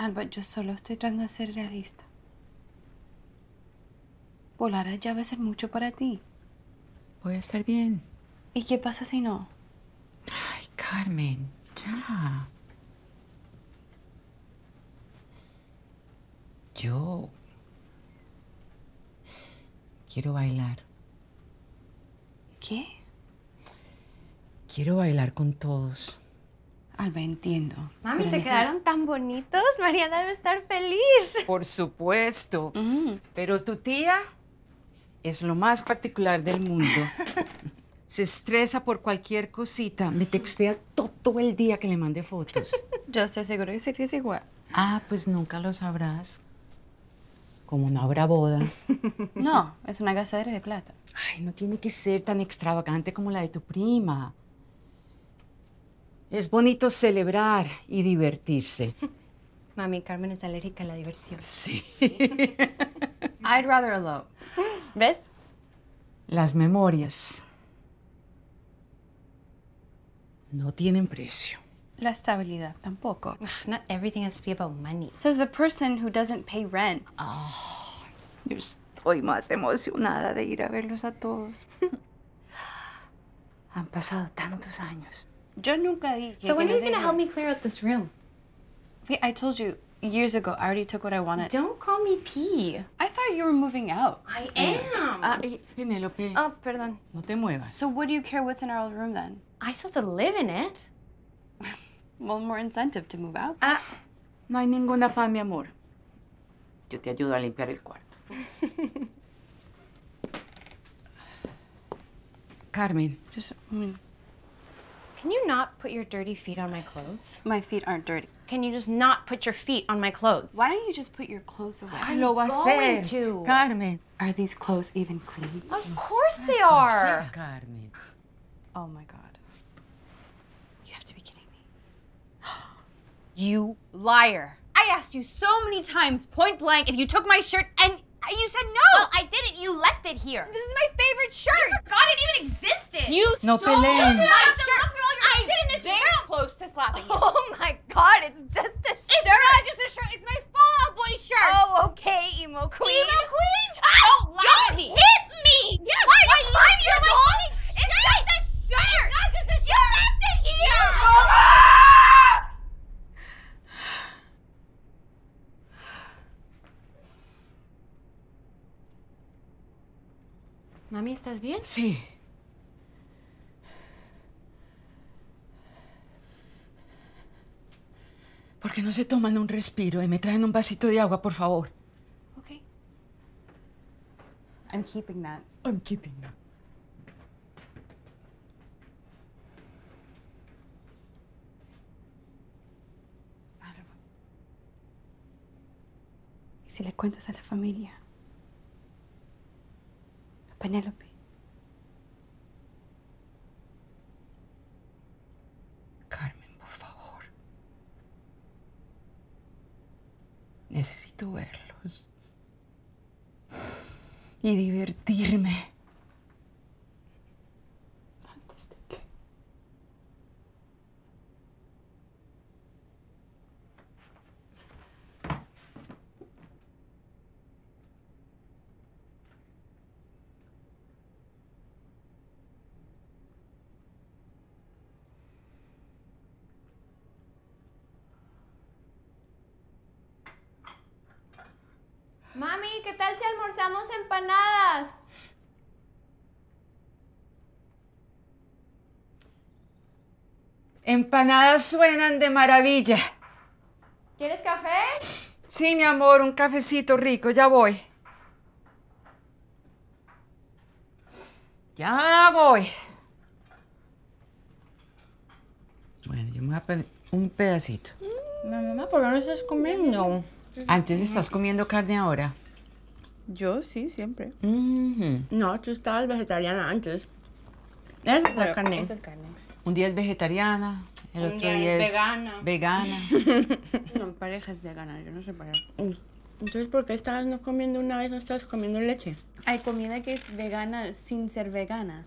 Albert, yo solo estoy tratando de ser realista. Volar allá va a ser mucho para ti. Voy a estar bien. ¿Y qué pasa si no? Ay, Carmen, ya. Yo quiero bailar. ¿Qué? Quiero bailar con todos. Alba, entiendo. Mami, te quedaron tan bonitos. Mariana debe estar feliz. Por supuesto. Mm. Pero tu tía es lo más particular del mundo. Se estresa por cualquier cosita. Me textea todo el día que le mande fotos. Yo estoy segura que serías igual. Ah, pues nunca lo sabrás. Como no habrá boda. No, es una gastadera de plata. Ay, no tiene que ser tan extravagante como la de tu prima. Es bonito celebrar y divertirse. Mami, Carmen es alérgica a la diversión. Sí. I'd rather elope. ¿Ves? Las memorias no tienen precio. La estabilidad tampoco. Ugh, Not everything has to be about money. Says the person who doesn't pay rent. Yo estoy más emocionada de ir a verlos a todos. Han pasado tantos años. Yo nunca dije So when are you gonna help me clear out this room? Wait, I told you years ago I already took what I wanted. Don't call me P. I thought you were moving out. I am. Ah, eh, Penélope, oh, perdón. no te muevas. So what do you care what's in our old room then? I still have to live in it. Well, more incentive to move out. Ah, no hay ninguna afán, mi amor. Yo te ayudo a limpiar el cuarto. Carmen, Just mm, Can you not put your dirty feet on my clothes? my feet aren't dirty. Can you just not put your feet on my clothes? Why don't you just put your clothes away? lo va a going hacer. to. Carmen. Are these clothes even clean? Of course they are. Carmen. Oh my god. You have to be kidding me. You liar. I asked you so many times, point blank, if you took my shirt and you said no. Well, I didn't. You left it here. this is my favorite shirt. God, it even existed. You No stole peleen. my shirt. Looked through all your I shit in this very room. close to slapping you. Oh my God, it's just a shirt. It's not just a shirt. It's my Fall Out Boy shirt. Oh, okay, emo queen. Emo queen? Oh, don't laugh don't at me. hit me. Yeah, Why why are you five years you're old? my It's just a shirt. not just a You left it here. Mami, ¿estás bien? Sí. ¿Por qué no se toman un respiro y me traen un vasito de agua, por favor? Okay. I'm keeping that. I'm keeping them. ¿Y si le cuentas a la familia? A Penélope. Carmen, por favor. Necesito verlos. Y divertirme. Antes de que... Mami, ¿qué tal si almorzamos empanadas? Empanadas suenan de maravilla. ¿Quieres café? Sí, mi amor, un cafecito rico, ya voy. Ya voy. Bueno, yo me voy a pedir un pedacito. Mamá, ¿por qué no estás comiendo? Antes estás comiendo carne ahora. Yo sí, siempre. Ujú. No, tú estabas vegetariana antes. Es la carne. Esa es carne. Un día es vegetariana, el otro día día es es vegana. vegana. No, mi pareja es vegana, yo no sé para qué. Entonces, ¿por qué estabas no comiendo una vez, no estabas comiendo leche? Hay comida que es vegana sin ser vegana.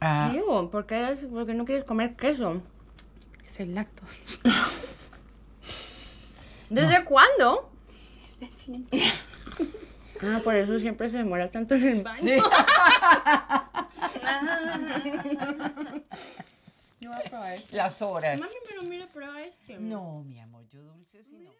Ah, Digo, ¿por qué, eres- por qué no quieres comer queso? Que soy lactos. ¿Desde cuándo? Ah, por eso siempre se demora tanto en el baño. Sí. Yo voy a probar este. Las horas. Mami, pero mira, prueba este. No, mi amor, yo dulce sí no.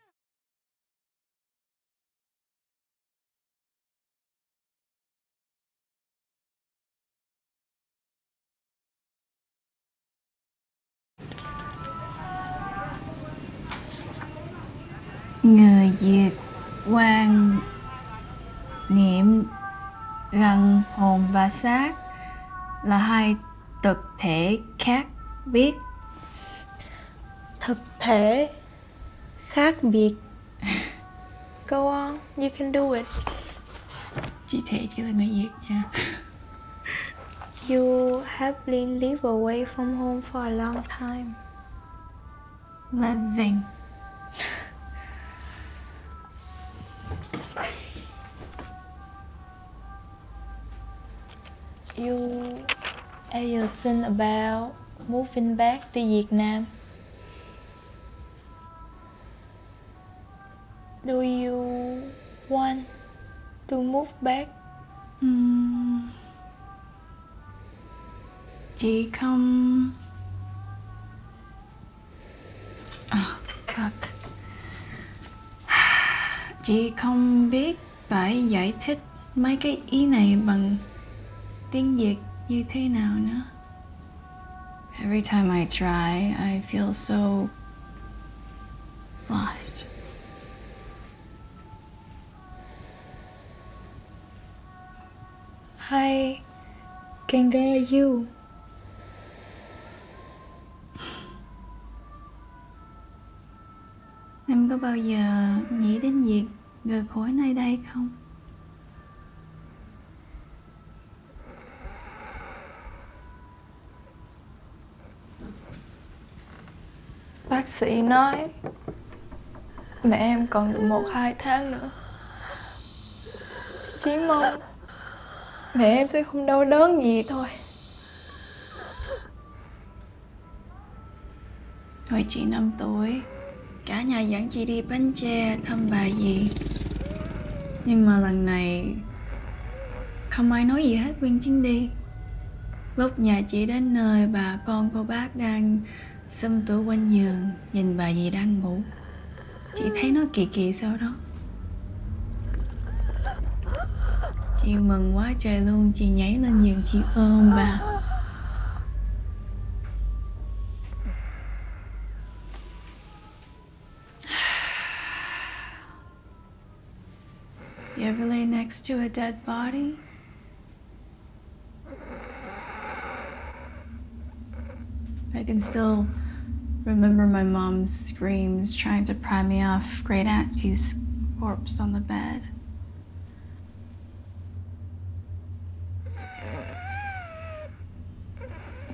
Người Việt quan niệm rằng hồn và xác là hai thực thể khác biệt. thực thể khác biệt go on you can do it Chị thể chỉ là người Việt nha. you have been live away from home for a long time Living. You think about moving back to Việt Nam do you want to move back Ừm. Chị không... À, fuck. Chị không biết phải giải thích mấy cái ý này bằng tiếng Việt như thế nào nữa. Every time I try, I feel so lost. I can guide you Em có bao giờ nghĩ đến việc rời khỏi nơi đây không? Bác sĩ nói mẹ em còn được một hai tháng nữa. Chỉ mong mẹ em sẽ không đau đớn gì thôi. Hồi chị 5 tuổi, cả nhà dẫn chị đi bánh tre thăm bà dì. Nhưng mà lần này không ai nói gì hết Quyên chuyến đi. Lúc nhà chị đến nơi bà con cô bác đang xâm tủ quanh giường nhìn bà dì đang ngủ. Chị thấy nó kỳ kỳ sau đó. Chị mừng quá trời luôn, chị nhảy lên giường chị ôm bà. You ever lay next to a dead body? I can still remember my mom's screams trying to pry me off great auntie's corpse on the bed.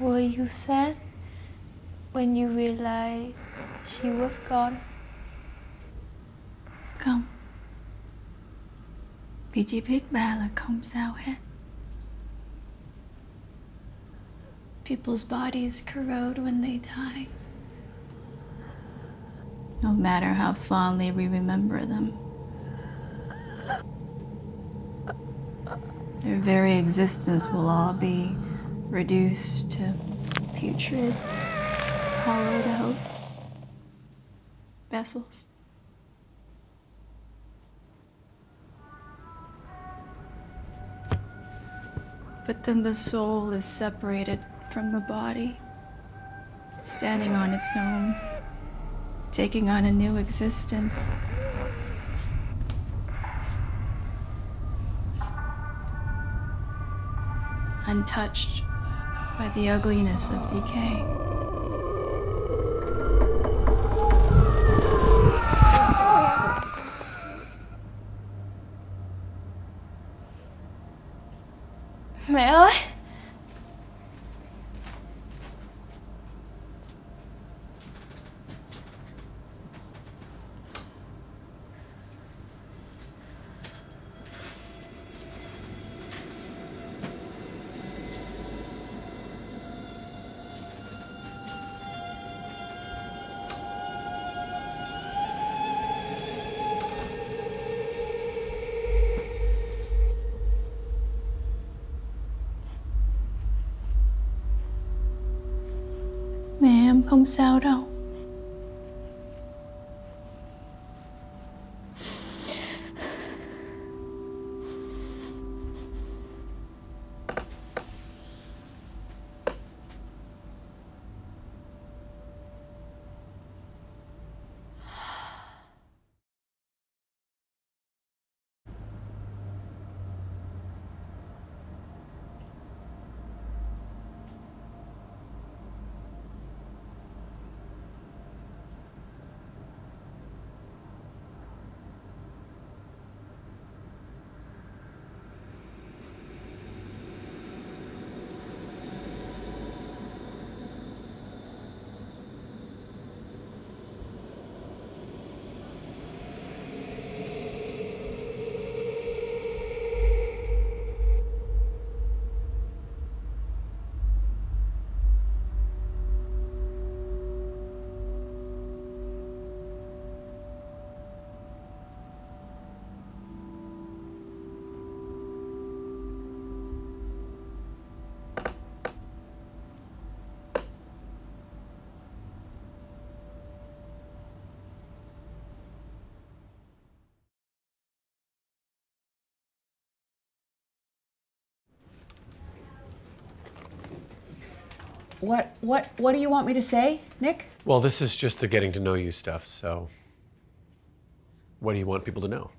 Were you sad when you realized she was gone? Không Vì chị biết bà là không sao hết People's bodies corrode when they die No matter how fondly we remember them Their very existence will all be reduced to putrid, hollowed out vessels. But then the soul is separated from the body, standing on its own, taking on a new existence. Untouched by the ugliness of decay. Không sao đâu. What, what, what do you want me to say, Nick? Well, this is just the getting to know you stuff, so what do you want people to know?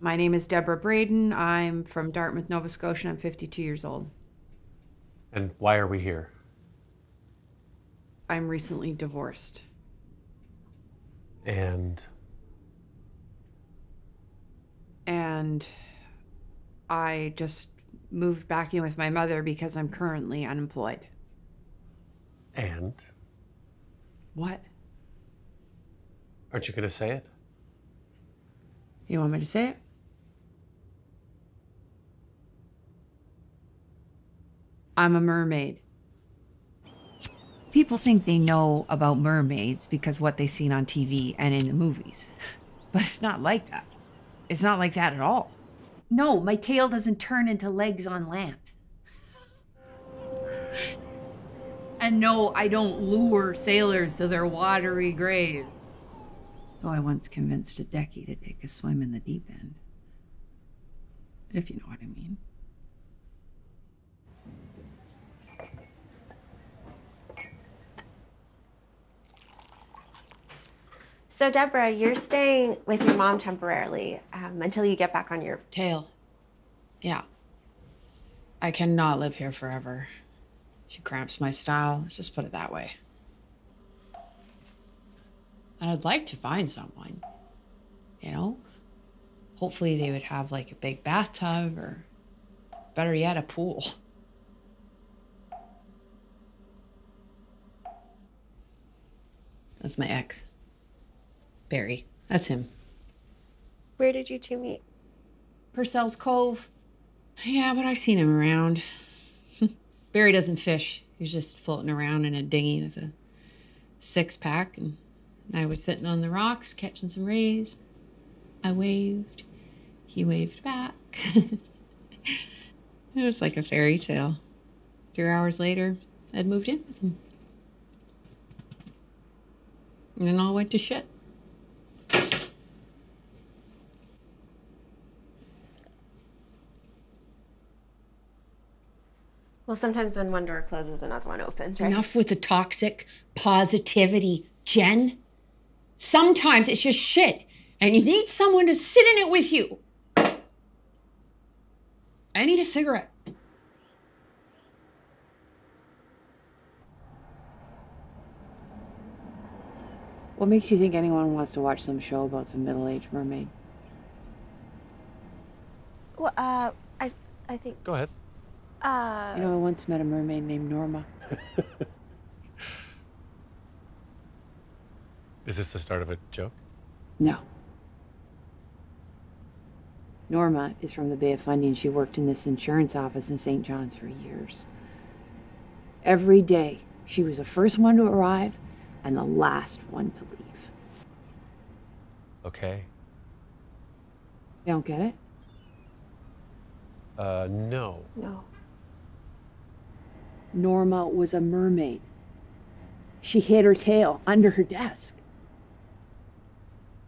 My name is Deborah Braden. I'm from Dartmouth, Nova Scotia. I'm 52 years old. And why are we here? I'm recently divorced. And And I just moved back in with my mother because I'm currently unemployed. and What? aren't you going to say it? You want me to say it? I'm a mermaid. People think they know about mermaids because what they've seen on TV and in the movies. But it's not like that. It's not like that at all. No, my tail doesn't turn into legs on land. and no, I don't lure sailors to their watery graves. Though I once convinced a Decky to take a swim in the deep end. If you know what I mean. So, Deborah, you're staying with your mom temporarily um, until you get back on your. Tail. Yeah. I cannot live here forever. She cramps my style. Let's just put it that way. And I'd like to find someone. You know? Hopefully they would have like a big bathtub or better yet, a pool. That's my ex. Barry. That's him. Where did you two meet? Purcell's Cove. Yeah, but I've seen him around. Barry doesn't fish. He's just floating around in a dinghy with a six pack, and I was sitting on the rocks catching some rays. I waved. He waved back. it was like a fairy tale. Three hours later, I'd moved in with him. And then all went to shit. Well, sometimes when one door closes, another one opens, right? Enough with the toxic positivity, Jen. Sometimes it's just shit, and you need someone to sit in it with you. I need a cigarette. What makes you think anyone wants to watch some show about some middle aged mermaid? Well, uh, I, I think. Go ahead. Uh, You know, I once met a mermaid named Norma. Is this the start of a joke? No. Norma is from the Bay of Fundy and she worked in this insurance office in St. John's for years. Every day, she was the first one to arrive and the last one to leave. Okay. You don't get it? Uh, no. no. Norma was a mermaid. She hid her tail under her desk.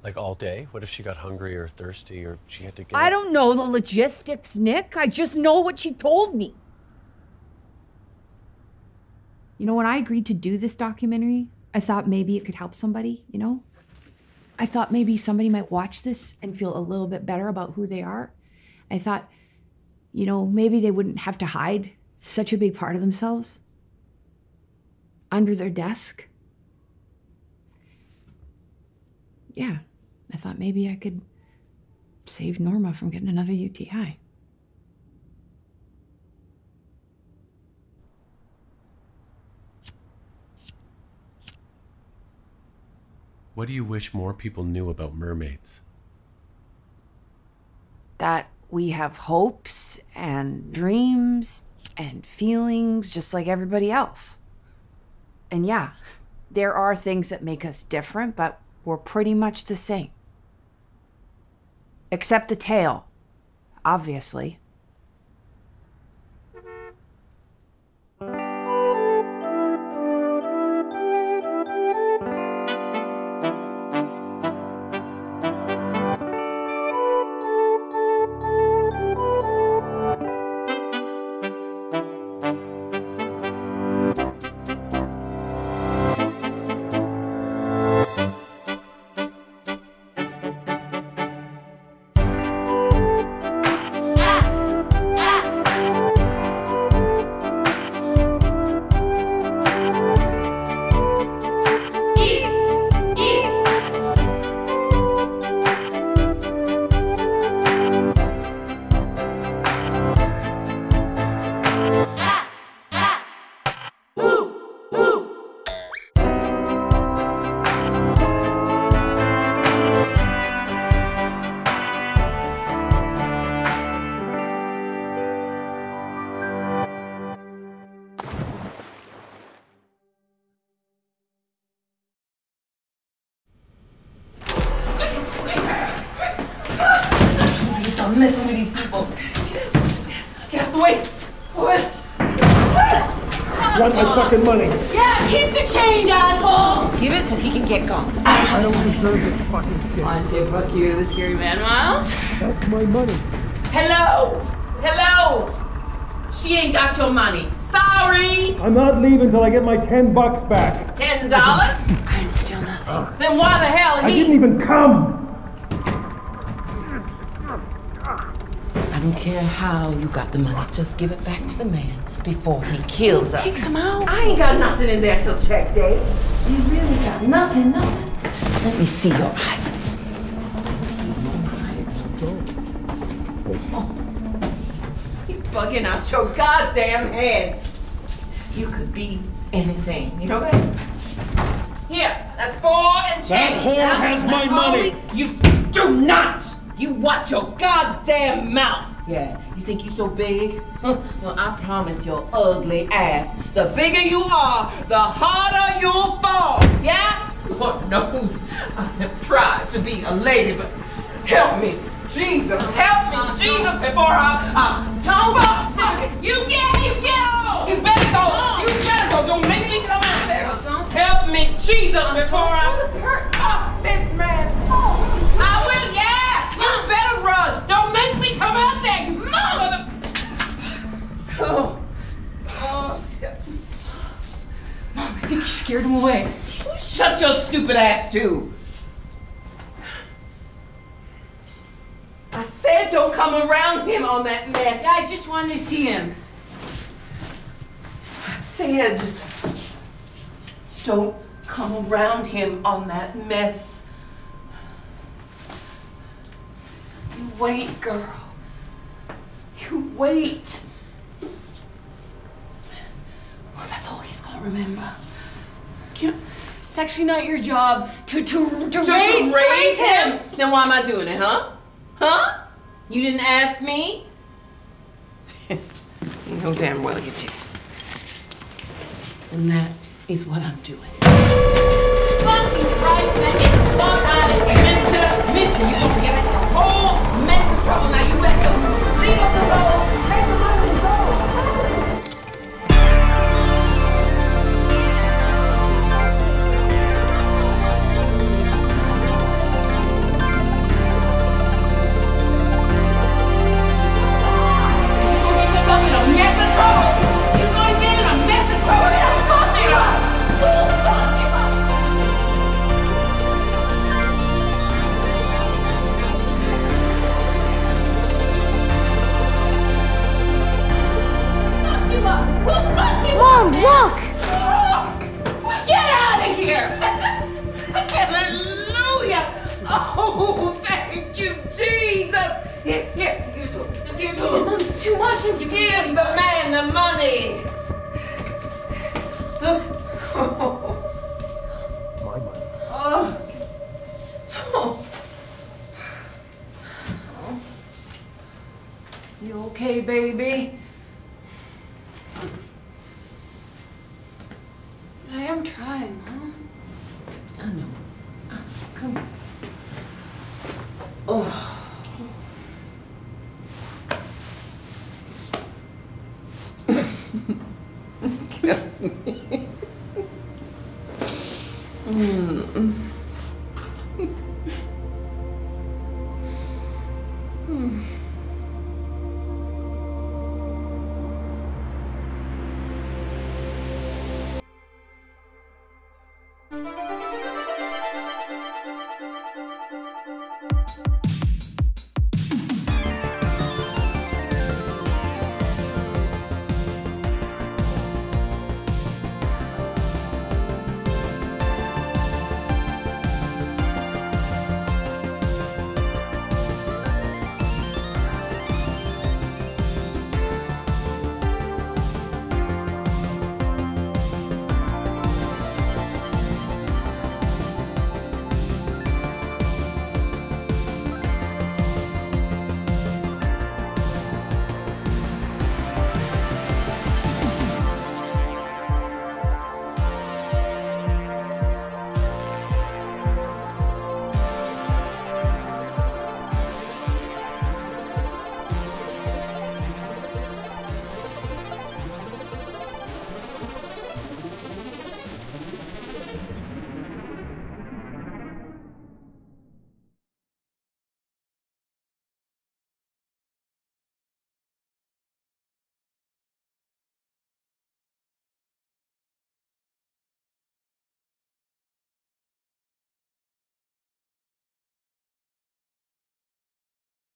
Like all day? What if she got hungry or thirsty or she had to get I don't know the logistics, Nick. I just know what she told me. You know, when I agreed to do this documentary, I thought maybe it could help somebody, you know? I thought maybe somebody might watch this and feel a little bit better about who they are. I thought, you know, maybe they wouldn't have to hide such a big part of themselves under their desk. Yeah, I thought maybe I could save Norma from getting another UTI. What do you wish more people knew about mermaids? That we have hopes and dreams and feelings just like everybody else. And yeah, there are things that make us different, but we're pretty much the same. Except the tail, obviously. Please stop messing with these people. Get out the way. Away. Want my fucking money? Yeah, keep the change, asshole! Give it so he can get gone. I don't deserve this fucking shit. Want to say fuck you to the scary man, Miles? That's my money. Hello. Hello. She ain't got your money. Sorry. I'm not leaving till I get my ten bucks back. Ten dollars? I didn't steal nothing. then why the hell he... I he? didn't even come. Don't care how you got the money. Just give it back to the man before he kills us. Take some out. I ain't got nothing in there till check day. You really got nothing, nothing. Let me see your eyes. See your eyes. Oh. You bugging out your goddamn head. You could be anything. You know that? Here, that's four and change. That whore has my money. You do not. You watch your goddamn mouth. Yeah, you think you so big? Well, I promise your ugly ass. The bigger you are, the harder you'll fall. Yeah? Lord knows I have tried to be a lady, but help me. Jesus, help me, uh-huh. Jesus, before I, I don't fuck You get, you get on. You better go. You better go. Don't make me come out there. Help me, Jesus, uh-huh. before I hurt up this man. I will, yeah. Don't make me come out there, you mother. Oh. Oh. I think you scared him away. You Shut your stupid ass too. I said don't come around him on that mess. Yeah, I just wanted to see him. I said don't come around him on that mess. Wait, girl. You wait. Well, that's all he's gonna remember. Can't- It's actually not your job to to to, To, raise, to to raise him. Then why am I doing it, huh? Huh? You didn't ask me? you know damn well you did. And that is what I'm doing. Fucking Christ, man, get the fuck out of here. Mister, mister, you gonna get a whole mess of trouble. Now you better leave us the money go. Okay, baby?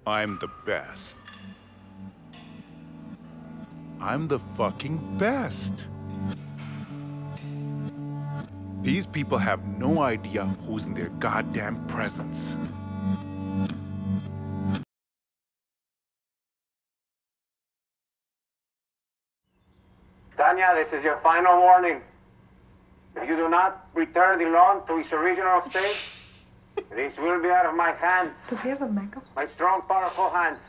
I'm the best. I'm the fucking best. These people have no idea who's in their goddamn presence. Tanya, this is your final warning. If you do not return the loan to its original state, this will be out of my hands. Does he have a makeup? My strong, powerful hands.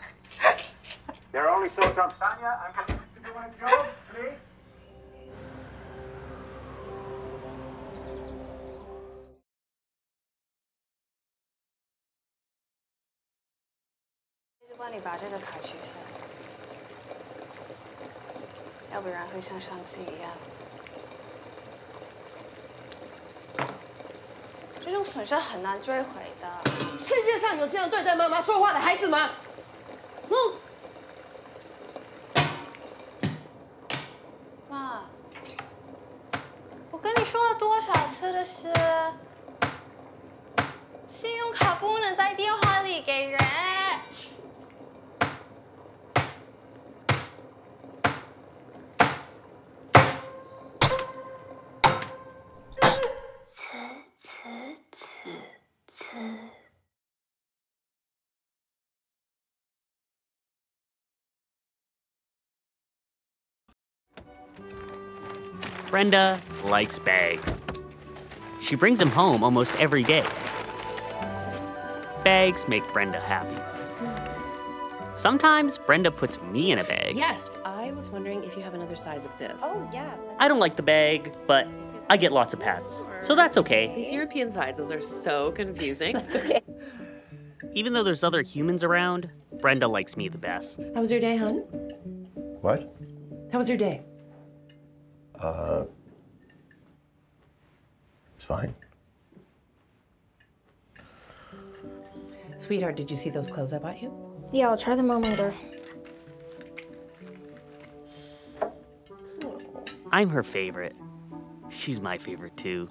There are only so some. Tanya, I'm going to do my job, please.就帮你把这个卡取下，要不然会像上次一样。 这种损失很难追回的。世界上有这样对待妈妈说话的孩子吗？嗯，妈，我跟你说了多少次的是，信用卡不能在电话 Brenda likes bags. She brings them home almost every day. Bags make Brenda happy. Sometimes Brenda puts me in a bag. Yes, I was wondering if you have another size of this. Oh, yeah. I don't like the bag, but I get lots of pats. So that's okay. These European sizes are so confusing. That's okay. Even though there's other humans around, Brenda likes me the best. How was your day, hon? What? How was your day? Uh. It's fine. Sweetheart, did you see those clothes I bought you? Yeah, I'll try them on later. I'm her favorite. She's my favorite too.